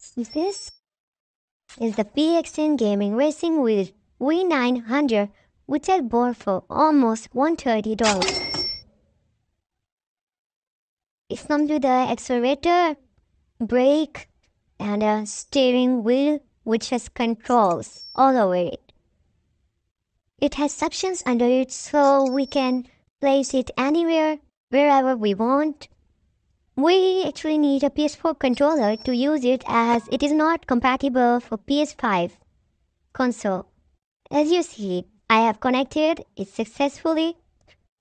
This is the PXN Gaming Racing with V900 which I bought for almost $130. It comes with the accelerator, brake, and a steering wheel which has controls all over it. It has sections under it so we can place it anywhere, wherever we want. We actually need a PS4 controller to use it as it is not compatible for PS5 console. As you see, I have connected it successfully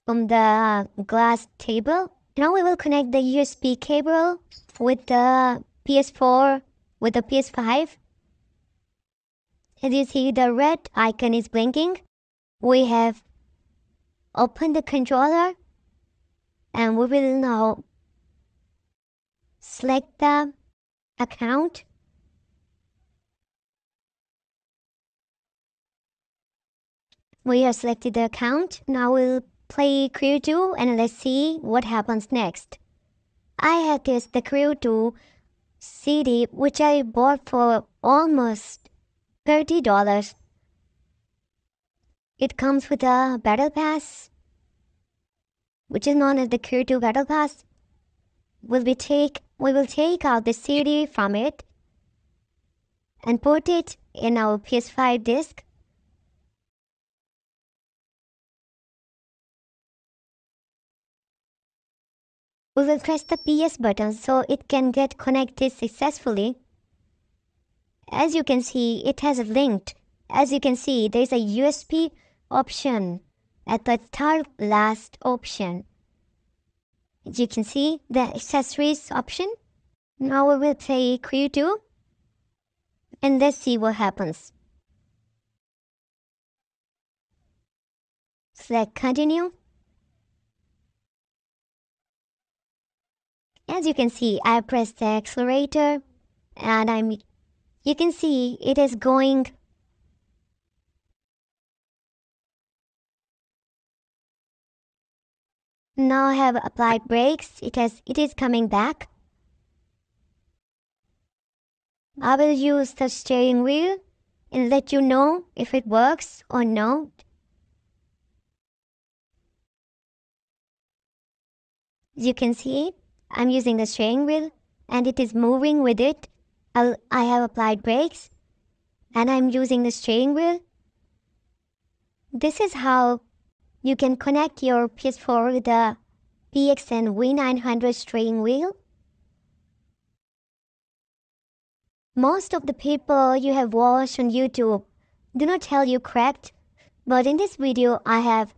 from the glass table. Now we will connect the USB cable with the PS4 with the PS5. As you see, the red icon is blinking. We have opened the controller and we will now select the account. We have selected the account. Now we'll play crew 2 and let's see what happens next. I have this the crew 2 cd which i bought for almost $30 it comes with a battle pass which is known as the crew 2 battle pass will take we will take out the CD from it and put it in our PS5 disk. We will press the PS button so it can get connected successfully. As you can see, it has linked. As you can see, there is a USB option at the third last option. As you can see, the accessories option. Now we will play Crew 2. And let's see what happens. Select continue. As you can see, I pressed the accelerator and I'm, you can see it is going Now I have applied brakes. It has it is coming back. I will use the steering wheel and let you know if it works or not. As you can see, I'm using the steering wheel and it is moving with it. I'll, I have applied brakes and I'm using the steering wheel. This is how you can connect your PS4 the PXN V900 string wheel. Most of the people you have watched on YouTube do not tell you correct, but in this video I have